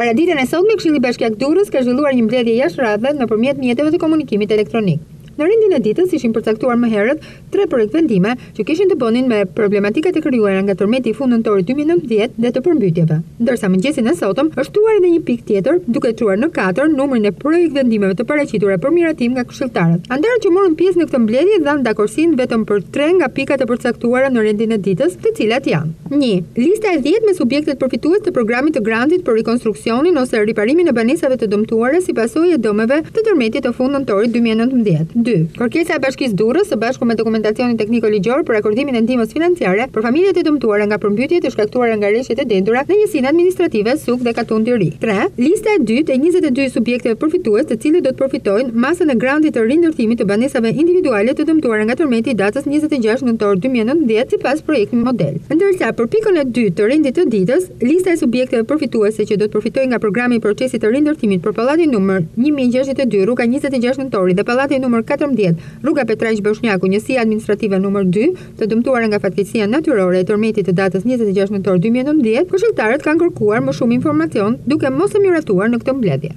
Paraditen e sotme Këshilli Bashkiak Durrës ka zhvilluar një mbledhje jashtë radhe nëpërmjet mjeteve të komunikimit elektronik. Në rendin e ditës ishin përcaktuar më herët tre projektvendime që kishin të bënin me problematikat e krijuara nga tërmeti i fund nëntorit dy mijë e nëntëmbëdhjetë dhe të përmbytjeve. Ndërsa mëngjesin e sotëm është shtuar edhe një pikë tjetër, duke çuar në katër numrin e projektvendimeve të paraqitura për miratim nga këshilltarët. Anëtarët që morën pjesë në këtë mbledhje dhanë dakordësinë vetëm për tre nga pikat e përcaktuara në rendin e ditës, të cilat janë. Një. Lista e dhjetë me subjektet përfitues të programit të grantit për rikonstruksionin ose riparimin e banesave të dëmtuara si pasojë e dëmeve të tërmetit të fund nëntorit dy mijë e nëntëmbëdhjetë. Dy. Kërkesa e Bashkisë Durrës, së bashku me dokumentacionin tekniko-ligjor për akordimin e ndihmës financiare për familjet e dëmtuara nga përmbytjet e shkaktuara nga reshjet e dendura në njësinë administrative Sukth dhe Katund i Ri. Tre. Lista e dytë e njëzet e dy subjekteve përfitues të cilët do të përfitojnë masën e grantit të rindërtimit të banesave individuale të dëmtuara nga tërmeti i datës njëzet e gjashtë nëntor dy mijë e nëntëmbëdhjetë, sipas projektit model. Ndërsa, për pikën e dytë të rendit të ditës, lista e subjekteve përfituese që do të përfitojë nga programi i procesit të rindërtimit për pallatin numër një mijë e gjashtëdhjetë e dy, rruga njëzet e gjashtë nëntori dhe pallati numër katërmbëdhjetë, rruga Petraq Boshnjaku, njësia administrative numër dy, të dëmtuara nga fatkeqësia natyrore e tërmetit të datës njëzet e gjashtë nëntor dy mijë e nëntëmbëdhjetë, këshilltarët kanë kërkuar më shumë informacion duke mos e miratuar në këtë mbledhje.